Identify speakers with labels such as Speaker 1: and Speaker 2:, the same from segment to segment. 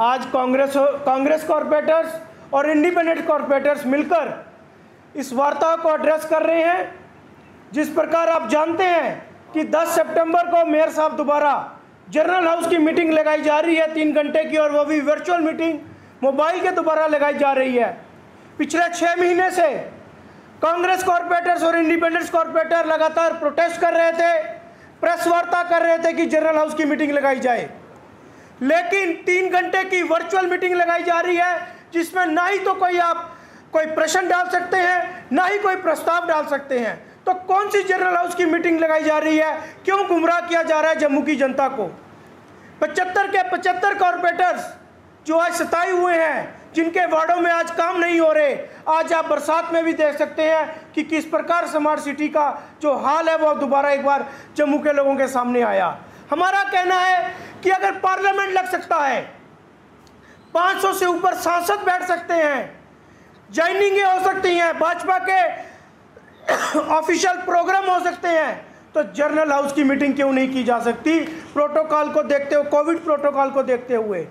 Speaker 1: आज कांग्रेस कांग्रेस कॉरपोरेटर्स और independent corporators मिलकर इस वार्ता को एड्रेस कर रहे हैं, जिस प्रकार आप जानते हैं कि 10 सितंबर को मेयर साहब दोबारा जनरल हाउस की मीटिंग लगाई जा रही है तीन घंटे की और वो भी वर्चुअल मीटिंग मोबाइल के दोबारा लगाई जा रही है। पिछले छः महीने से कांग्रेस कॉरपोरेटर्स और इंडिपेंडेंस कॉरपोरेटर लगातार प्रोटेस्ट कर रहे थे प्रेस वार्ता कर रहे थे कि जनरल हाउस की मीटिंग लगाई जाए। लेकिन तीन घंटे की वर्चुअल मीटिंग लगाई जा रही है, जिसमें ना ही तो कोई आप कोई प्रश्न डाल सकते हैं, ना ही कोई प्रस्ताव डाल सकते हैं। तो कौन सी जनरल हाउस की मीटिंग लगाई जा रही है? क्यों गुमराह किया जा रहा है जम्मू की जनता को? पचहत्तर के पचहत्तर कॉरपोरेटर्स जो आज सताए हुए हैं, जिनके वार्डों में आज काम नहीं हो रहे, आज आप बरसात में भी देख सकते हैं कि किस प्रकार स्मार्ट सिटी का जो हाल है, वो दोबारा एक बार जम्मू के लोगों के सामने आया। हमारा कहना है कि अगर पार्लियामेंट लग सकता है 500 से ऊपर सांसद बैठ सकते हैं ज्वाइनिंगें हो सकती हैं, भाजपा के ऑफिशियल प्रोग्राम हो सकते हैं तो जर्नल हाउस की मीटिंग क्यों नहीं की जा सकती? प्रोटोकॉल को देखते हुए, कोविड प्रोटोकॉल को देखते हुए।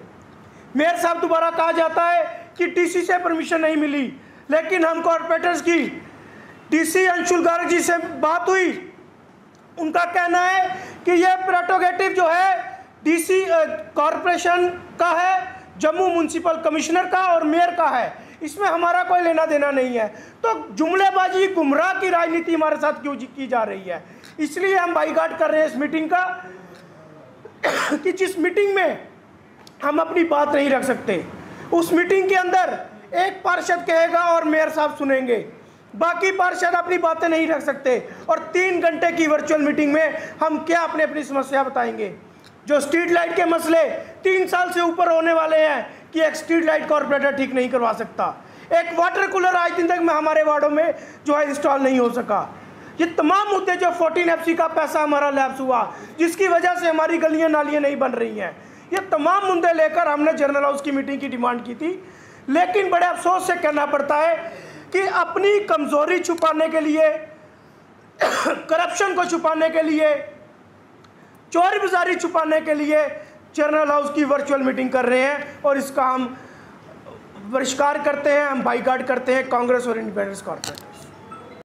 Speaker 1: मेयर साहब दोबारा कहा जाता है कि डीसी से परमिशन नहीं मिली, लेकिन हम कॉरपोरेटर्स की, डीसी अंशुल गार्ग जी से बात हुई। उनका कहना है कि यह प्रोटोगेटिव जो है डीसी कॉरपोरेशन का है, जम्मू म्यूनसिपल कमिश्नर का और मेयर का है। इसमें हमारा कोई लेना देना नहीं है। तो जुमलेबाजी, गुमराह की राजनीति हमारे साथ क्यों की जा रही है? इसलिए हम बाईकाट कर रहे हैं इस मीटिंग का कि जिस मीटिंग में हम अपनी बात नहीं रख सकते, उस मीटिंग के अंदर एक पार्षद कहेगा और मेयर साहब सुनेंगे। बाकी पार्षद अपनी बातें नहीं रख सकते और तीन घंटे की वर्चुअल मीटिंग में हम क्या अपने अपनी समस्या बताएँगे? जो स्ट्रीट लाइट के मसले तीन साल से ऊपर होने वाले हैं कि एक स्ट्रीट लाइट कॉरपोरेटर ठीक नहीं करवा सकता। एक वाटर कूलर आज दिन तक में हमारे वार्डों में जो है इंस्टॉल नहीं हो सका। ये तमाम मुद्दे जो फोर्टीन एफ़ का पैसा हमारा लैब्स हुआ, जिसकी वजह से हमारी गलियाँ नालियाँ नहीं बन रही हैं। ये तमाम मुद्दे लेकर हमने जनरल हाउस की मीटिंग की डिमांड की थी। लेकिन बड़े अफसोस से कहना पड़ता है कि अपनी कमज़ोरी छुपाने के लिए करप्शन को छुपाने के लिए चोरी बुजारी छुपाने के लिए जर्नल हाउस की वर्चुअल मीटिंग कर रहे हैं और इसका हम बहिष्कार करते हैं, हम बाईकाट करते हैं कांग्रेस और इंडिपेंडेंस कॉर्पोरेट